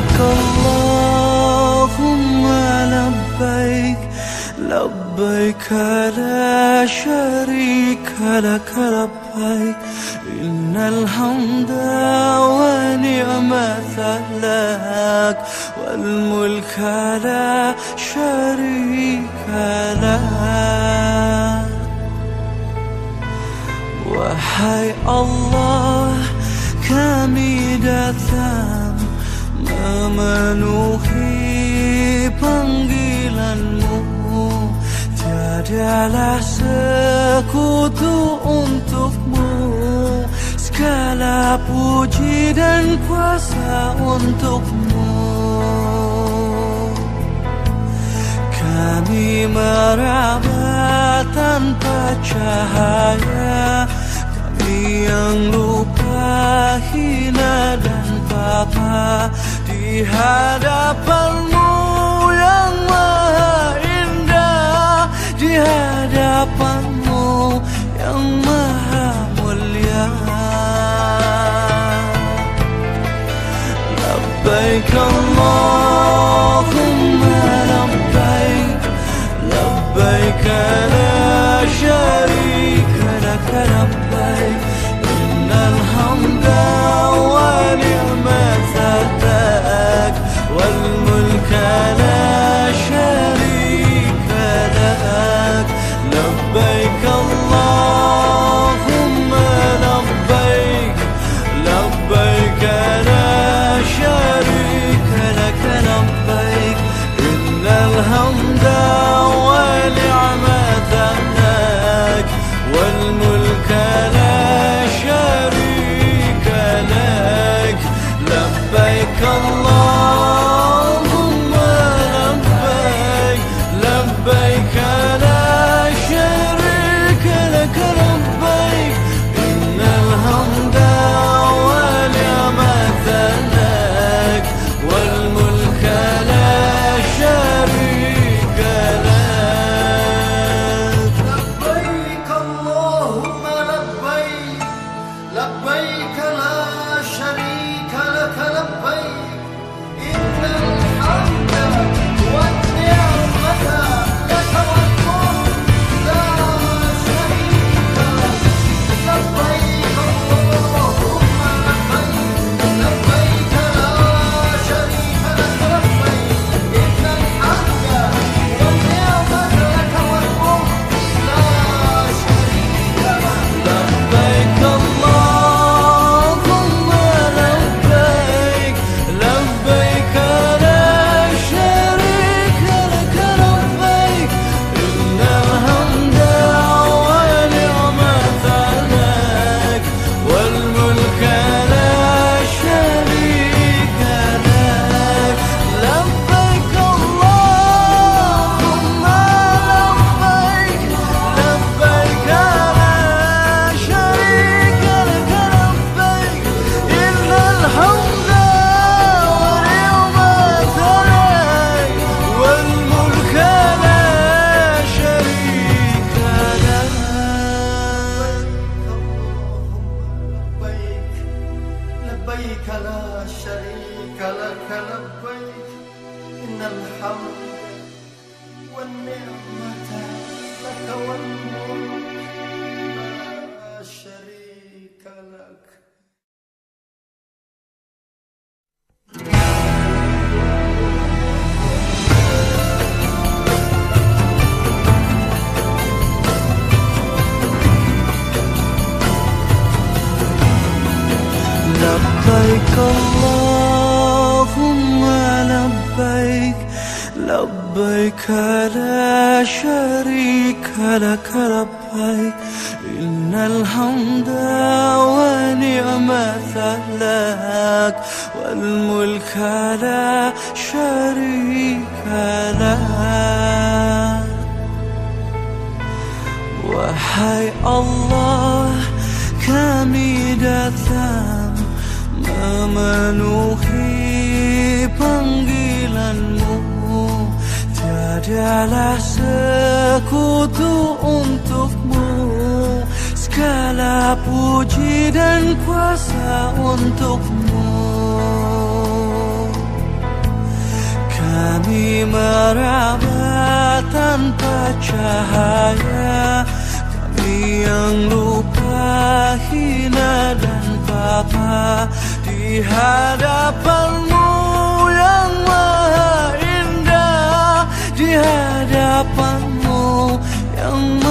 لبيك اللهم لبيك لبيك لا شريك لك لبيك. إن الحمد ونعمة لك والملك لا شريك لك. وحي الله كامدة memenuhi panggilanmu. Tiadalah sekutu untukmu. Segala puji dan kuasa untukmu. Kami meraba tanpa cahaya. Kami yang lupa hina dan papa Di hadapanmu yang maha indah Di hadapanmu yang maha mulia لبيك اللهم لبيك لبيك لا شريك لك لبيك لبيك لا شريك لك لبيك إن الحمد ونعمة لك والملك لا شريك لك. Wahai Allah kami datang memenuhi Tiadalah sekutu untukmu Segala puji dan kuasa untukmu. Kami meraba tanpa cahaya Kami yang lupa hina dan papa Di hadapanmu no.